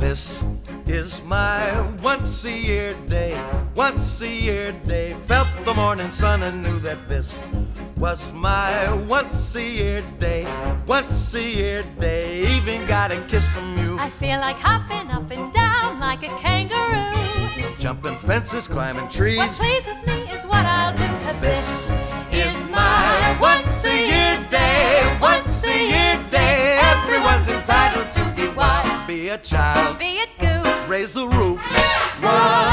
This is my once a year day, once a year day. Felt the morning sun and knew that this was my once a year day, once a year day. Even got a kiss from you. I feel like hopping up and down like a kangaroo. Jumping fences, climbing trees. What pleases me is what I'll do, cause this, this be a child, be a goof, raise the roof. Once a year.